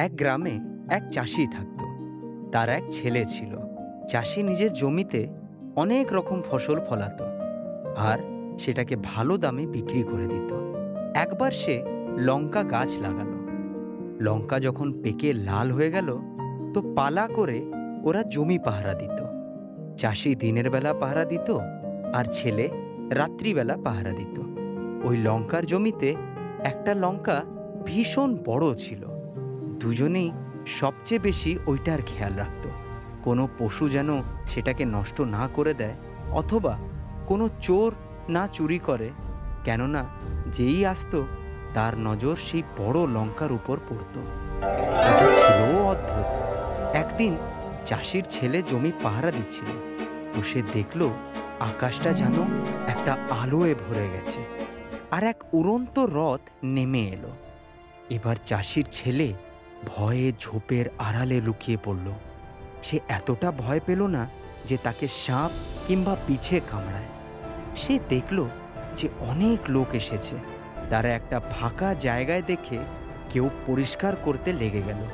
এক গ্রামে এক চাষি থাকত। তার এক ছেলে ছিল। চাষি নিজের জমিতে অনেক রকম ফসল ফলাতো আর সেটাকে ভালো দামে বিক্রি করে দিত। একবার সে লঙ্কা গাছ লাগালো। লঙ্কা যখন পেকে লাল হয়ে গেল, তো পালা করে ওরা জমি পাহারা দিত। চাষি দিনের বেলা পাহারা দিত আর ছেলে রাত্রিবেলা পাহারা দিত। ওই লঙ্কার জমিতে একটা লঙ্কা ভীষণ বড় ছিল। দুজনেই সবচেয়ে বেশি ওইটার খেয়াল রাখত। কোনো পশু যেন সেটাকে নষ্ট না করে দেয়, অথবা কোনো চোর না চুরি করে, কেননা যেই আসতো তার নজর সেই বড় লঙ্কার উপর পড়ত। ওটা ছিল অদ্ভুত। একদিন চাষির ছেলে জমি পাহারা দিচ্ছিল। তো সে দেখল আকাশটা যেন একটা আলোয় ভরে গেছে আর এক উড়ন্ত রথ নেমে এলো। এবার চাষির ছেলে ভয়ে ঝোপের আড়ালে লুকিয়ে পড়ল। সে এতটা ভয় পেল না যে তাকে সাপ কিংবা পিছে কামড়ায়। সে দেখল যে অনেক লোক এসেছে। তারা একটা ফাঁকা জায়গায় দেখে কেউ পরিষ্কার করতে লেগে গেল,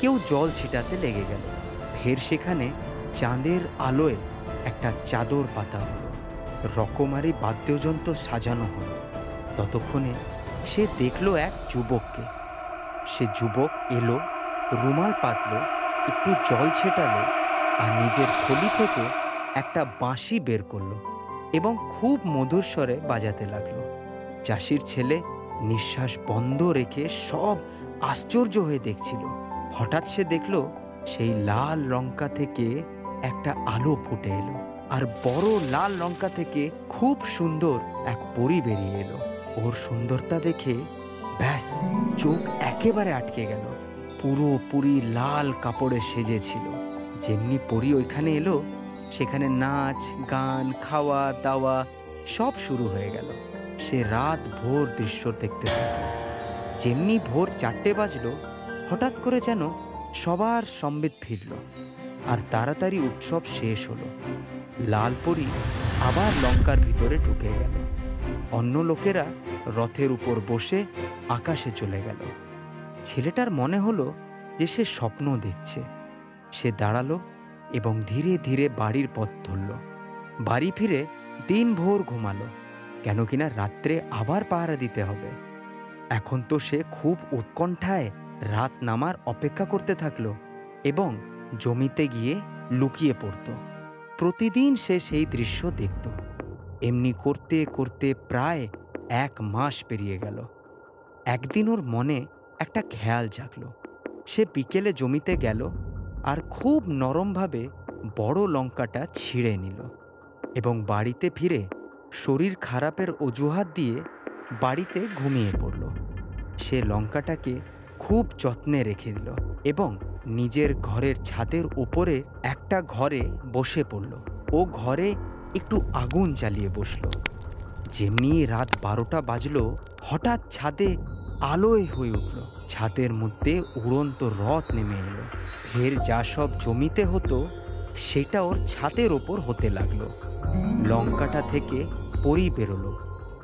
কেউ জল ছিটাতে লেগে গেল। ফের সেখানে চাঁদের আলোয় একটা চাদর পাতা হলো। রকমারি বাদ্যযন্ত্র সাজানো হলো। ততক্ষণে সে দেখল এক যুবককে। সে যুবক এলো, রুমাল পাতল, একটু জল ছেটালো আর নিজের থলি থেকে একটা বাঁশি বের করল এবং খুব মধুর স্বরে বাজাতে লাগল। চাষির ছেলে নিঃশ্বাস বন্ধ রেখে সব আশ্চর্য হয়ে দেখছিল। হঠাৎ সে দেখল সেই লাল লঙ্কা থেকে একটা আলো ফুটে এলো আর বড় লাল লঙ্কা থেকে খুব সুন্দর এক পরি বেরিয়ে এলো। ওর সুন্দরতা দেখে ব্যাস, চোখ একেবারে আটকে গেল। পুরোপুরি লাল কাপড়ে সেজেছিল। যেমনি পরি ওইখানে এলো, সেখানে নাচ, গান, খাওয়া, দাওয়া সব শুরু হয়ে গেল। সে রাত ভোর দৃশ্য দেখতে থাকল যেমনি ভোর চারটে বাজলো, হঠাৎ করে যেন সবার সম্বিত ফিরল আর তাড়াতাড়ি উৎসব শেষ হলো। লালপরি আবার লঙ্কার ভিতরে ঢুকে গেল। অন্য লোকেরা রথের উপর বসে আকাশে চলে গেল। ছেলেটার মনে হলো যে সে স্বপ্ন দেখছে। সে দাঁড়াল এবং ধীরে ধীরে বাড়ির পথ ধরল। বাড়ি ফিরে দিন ভোর ঘুমালো, কেন কিনা রাত্রে আবার পাহারা দিতে হবে। এখন তো সে খুব উৎকণ্ঠায় রাত নামার অপেক্ষা করতে থাকল এবং জমিতে গিয়ে লুকিয়ে পড়ত। প্রতিদিন সে সেই দৃশ্য দেখত। এমনি করতে করতে প্রায় এক মাস পেরিয়ে গেল। একদিন ওর মনে একটা খেয়াল জাগলো। সে বিকেলে জমিতে গেল আর খুব নরমভাবে বড় লঙ্কাটা ছিঁড়ে নিল এবং বাড়িতে ফিরে শরীর খারাপের অজুহাত দিয়ে বাড়িতে ঘুমিয়ে পড়ল। সে লঙ্কাটাকে খুব যত্নে রেখে দিল এবং নিজের ঘরের ছাদের উপরে একটা ঘরে বসে পড়ল। ও ঘরে একটু আগুন জ্বালিয়ে বসল। যেমনি রাত বারোটা বাজলো, হঠাৎ ছাদে আলোয় হয়ে উঠল। ছাদের মধ্যে উড়ন্ত রথ নেমে এলো। ফের যা সব জমিতে হতো, সেটা ওর ছাদের ওপর হতে লাগল। লঙ্কাটা থেকে পরি বেরোলো।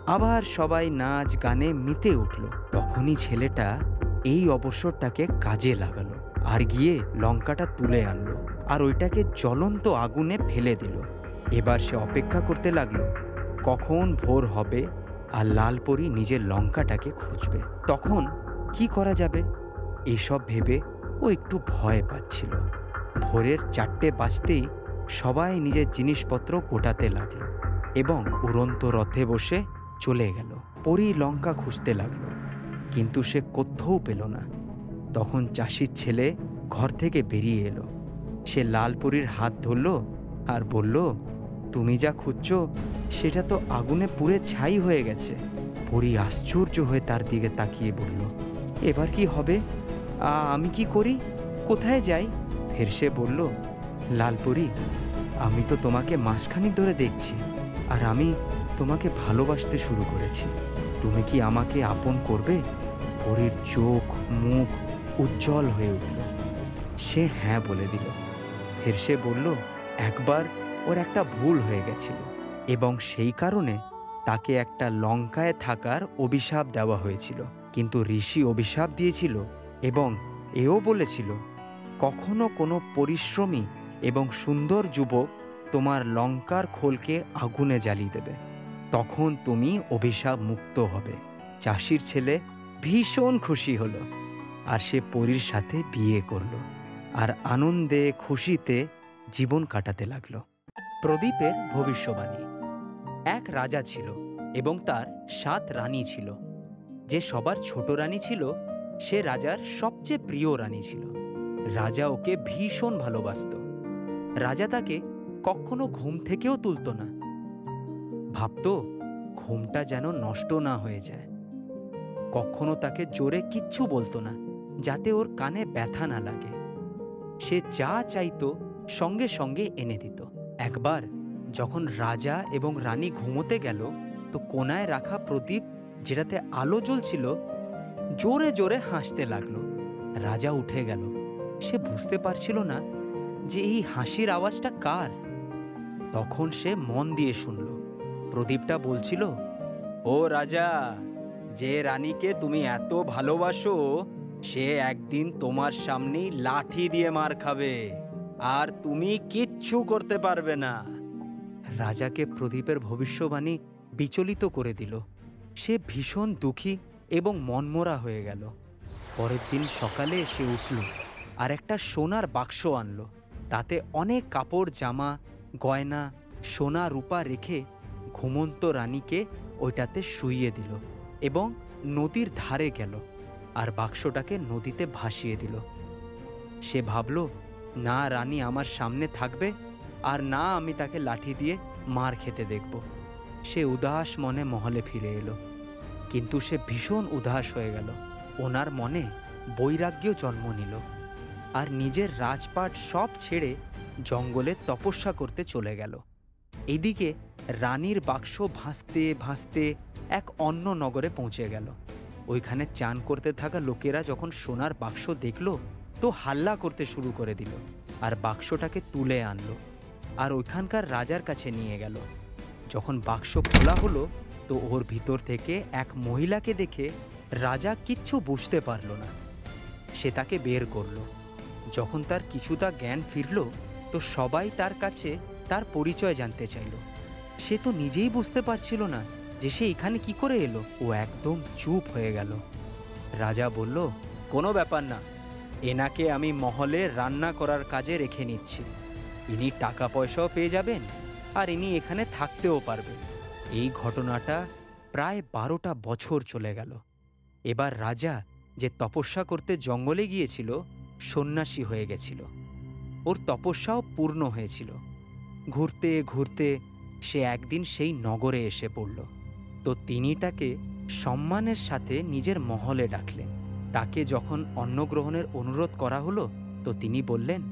আবার সবাই নাচ গানে মিতে উঠল। তখনই ছেলেটা এই অবসরটাকে কাজে লাগালো আর গিয়ে লঙ্কাটা তুলে আনলো আর ওইটাকে জ্বলন্ত আগুনে ফেলে দিল। এবার সে অপেক্ষা করতে লাগল, কখন ভোর হবে আর লালপরি নিজের লঙ্কাটাকে খুঁজবে। তখন কি করা যাবে? এসব ভেবে ও একটু ভয় পাচ্ছিল। ভোরের চারটে বাজতেই সবাই নিজের জিনিসপত্র গোটাতে লাগল এবং উড়ন্ত রথে বসে চলে গেল। পরি লঙ্কা খুঁজতে লাগল, কিন্তু সে কোথাও পেল না। তখন চাষির ছেলে ঘর থেকে বেরিয়ে এলো। সে লালপুরীর হাত ধরল আর বলল তুমি যা খুঁজছ, সেটা তো আগুনে পুড়ে ছাই হয়ে গেছে। পরি আশ্চর্য হয়ে তার দিকে তাকিয়ে বলল, এবার কি হবে? আমি কি করি? কোথায় যাই? ফের সে বলল লালপুরি আমি তো তোমাকে মাসখানিক ধরে দেখছি, আর আমি তোমাকে ভালোবাসতে শুরু করেছি। তুমি কি আমাকে আপন করবে? পরীর চোখ, মুখ উজ্জ্বল হয়ে উঠল। সে হ্যাঁ বলে দিল। ফের সে বলল, একবার ওর একটা ভুল হয়ে গেছিল এবং সেই কারণে তাকে একটা লঙ্কায় থাকার অভিশাপ দেওয়া হয়েছিল। কিন্তু ঋষি অভিশাপ দিয়েছিল এবং এও বলেছিল, কখনো কোনো পরিশ্রমী এবং সুন্দর যুবক তোমার লঙ্কার খোলকে আগুনে জ্বালিয়ে দেবে। তখন তুমি অভিশাপ মুক্ত হবে। চাষির ছেলে ভীষণ খুশি হলো আর সে পরীর সাথে বিয়ে করল। আর আনন্দে খুশিতে জীবন কাটাতে লাগল। প্রদীপের ভবিষ্যবাণী। এক রাজা ছিল এবং তার সাত রানী ছিল। যে সবার ছোট রানী ছিল, সে রাজার সবচেয়ে প্রিয় রানী ছিল। রাজা ওকে ভীষণ ভালোবাসত। রাজা তাকে কখনো ঘুম থেকেও তুলত না। ভাবত, ঘুমটা যেন নষ্ট না হয়ে যায়। কখনো তাকে জোরে কিচ্ছু বলতো না, যাতে ওর কানে ব্যথা না লাগে। সে যা চাইতো সঙ্গে সঙ্গে এনে দিত। একবার যখন রাজা এবং রানী ঘুমোতে গেল, তো কোনায় রাখা প্রদীপ যেটাতে আলো জ্বলছিল, জোরে জোরে হাসতে লাগল। রাজা উঠে গেল। সে বুঝতে পারছিল না যে এই হাসির আওয়াজটা কার। তখন সে মন দিয়ে শুনল। প্রদীপটা বলছিল, ও রাজা, যে রানীকে তুমি এত ভালোবাসো, সে একদিন তোমার সামনেই লাঠি দিয়ে মার খাবে। আর তুমি কিচ্ছু করতে পারবে না। রাজাকে প্রদীপের ভবিষ্যবাণী বিচলিত করে দিল। সে ভীষণ দুঃখী এবং মনমরা হয়ে গেল। পরের দিন সকালে সে উঠল আর একটা সোনার বাক্স আনলো। তাতে অনেক কাপড়, জামা, গয়না, সোনা, রূপা রেখে ঘুমন্ত রানীকে ওইটাতে শুইয়ে দিল এবং নদীর ধারে গেল আর বাক্সটাকে নদীতে ভাসিয়ে দিল। সে ভাবল না রানী আমার সামনে থাকবে আর না আমি তাকে লাঠি দিয়ে মার খেতে দেখব। সে উদাস মনে মহলে ফিরে এলো। কিন্তু সে ভীষণ উদাস হয়ে গেল। ওনার মনে বৈরাগ্য জন্ম নিল আর নিজের রাজপাট সব ছেড়ে জঙ্গলে তপস্যা করতে চলে গেল। এদিকে রানীর বাক্স ভাসতে ভাসতে এক অন্য নগরে পৌঁছে গেল। ওইখানে চান করতে থাকা লোকেরা যখন সোনার বাক্স দেখল তো হাল্লা করতে শুরু করে দিল আর বাক্সটাকে তুলে আনলো আর ওইখানকার রাজার কাছে নিয়ে গেল। যখন বাক্স খোলা হলো তো ওর ভিতর থেকে এক মহিলাকে দেখে রাজা কিচ্ছু বুঝতে পারল না। সে তাকে বের করল। যখন তার কিছুটা জ্ঞান ফিরল তো সবাই তার কাছে তার পরিচয় জানতে চাইল। সে তো নিজেই বুঝতে পারছিল না যে সে এখানে কি করে এলো। ও একদম চুপ হয়ে গেল। রাজা বলল, কোনো ব্যাপার না এনাকে আমি মহলে রান্না করার কাজে রেখে নিচ্ছি। ইনি টাকা পয়সাও পেয়ে যাবেন আর ইনি এখানে থাকতেও পারবেন। এই ঘটনাটা প্রায় বারোটা বছর চলে গেল। এবার রাজা যে তপস্যা করতে জঙ্গলে গিয়েছিল, সন্ন্যাসী হয়ে গেছিল। ওর তপস্যাও পূর্ণ হয়েছিল। ঘুরতে ঘুরতে সে একদিন সেই নগরে এসে পড়ল। তো তিনি তাকে সম্মানের সাথে নিজের মহলে ডাকলেন। তাকে যখন অন্ন গ্রহণের অনুরোধ করা হলো, তো তিনি বললেন,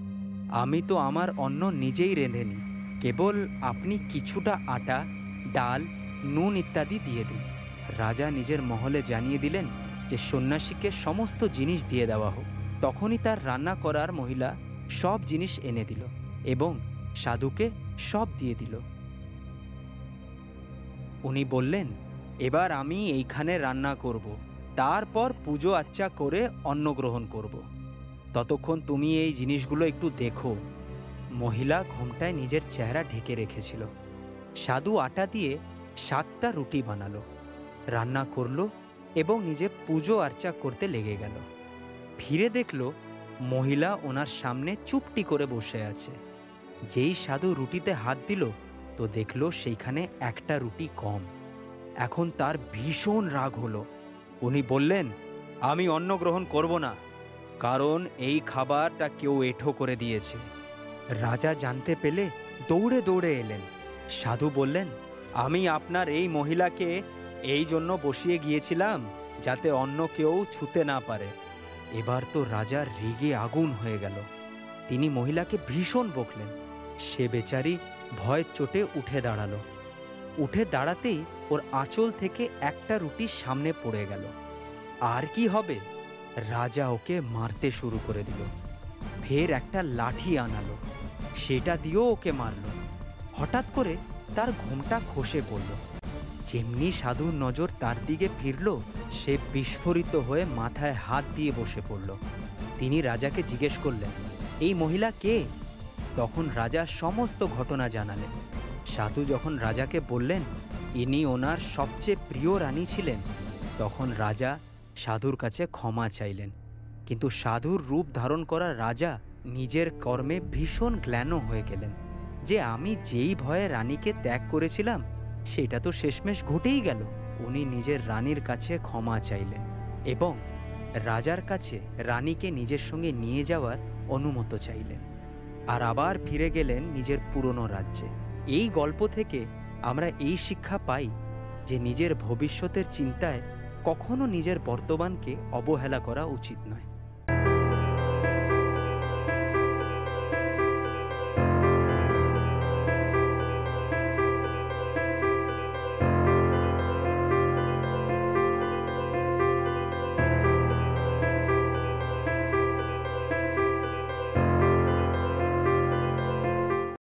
আমি তো আমার অন্ন নিজেই রেঁধে নিই কেবল আপনি কিছুটা আটা, ডাল, নুন ইত্যাদি দিয়ে দিন। রাজা নিজের মহলে জানিয়ে দিলেন যে সন্ন্যাসীকে সমস্ত জিনিস দিয়ে দেওয়া হোক। তখনই তার রান্না করার মহিলা সব জিনিস এনে দিল এবং সাধুকে সব দিয়ে দিল। উনি বললেন, এবার আমি এইখানে রান্না করব। তারপর পুজো আচ্চা করে অন্ন গ্রহণ করব। ততক্ষণ তুমি এই জিনিসগুলো একটু দেখো। মহিলা ঘোমটায় নিজের চেহারা ঢেকে রেখেছিল। সাধু আটা দিয়ে সাতটা রুটি বানালো, রান্না করল এবং নিজে পুজো আর্চা করতে লেগে গেল। ফিরে দেখল মহিলা ওনার সামনে চুপটি করে বসে আছে। যেই সাধু রুটিতে হাত দিল, তো দেখল সেইখানে একটা রুটি কম। এখন তার ভীষণ রাগ হলো। উনি বললেন, আমি অন্ন গ্রহণ করব না, কারণ এই খাবারটা কেউ এঠো করে দিয়েছে। রাজা জানতে পেলে দৌড়ে দৌড়ে এলেন। সাধু বললেন, আমি আপনার এই মহিলাকে এই জন্য বসিয়ে গিয়েছিলাম যাতে অন্য কেউ ছুতে না পারে। এবার তো রাজার রেগে আগুন হয়ে গেল। তিনি মহিলাকে ভীষণ বকলেন। সে বেচারি ভয়ের চোটে উঠে দাঁড়াল। উঠে দাঁড়াতেই ওর আঁচল থেকে একটা রুটি সামনে পড়ে গেল। আর কি হবে? রাজা ওকে মারতে শুরু করে দিল। ফের একটা লাঠি আনালো। সেটা দিয়েও ওকে মারল। হঠাৎ করে তার ঘোমটা খসে পড়ল। যেমনি সাধুর নজর তার দিকে ফিরল, সে বিস্ফোরিত হয়ে মাথায় হাত দিয়ে বসে পড়ল। তিনি রাজাকে জিজ্ঞেস করলেন, এই মহিলা কে? তখন রাজা সমস্ত ঘটনা জানালেন। সাধু যখন রাজাকে বললেন ইনি ওনার সবচেয়ে প্রিয় রানী ছিলেন। তখন রাজা সাধুর কাছে ক্ষমা চাইলেন। কিন্তু সাধুর রূপ ধারণ করা রাজা নিজের কর্মে ভীষণ গ্ল্যান হয়ে গেলেন। যে আমি যেই ভয়ে রানীকে ত্যাগ করেছিলাম, সেটা তো শেষমেশ ঘটেই গেল। উনি নিজের রানীর কাছে ক্ষমা চাইলেন এবং রাজার কাছে রানীকে নিজের সঙ্গে নিয়ে যাওয়ার অনুমত চাইলেন। আর আবার ফিরে গেলেন নিজের পুরনো রাজ্যে। এই গল্প থেকে আমরা এই শিক্ষা পাই যে নিজের ভবিষ্যতের চিন্তায় কখনো নিজের বর্তমানকে অবহেলা করা উচিত নয়।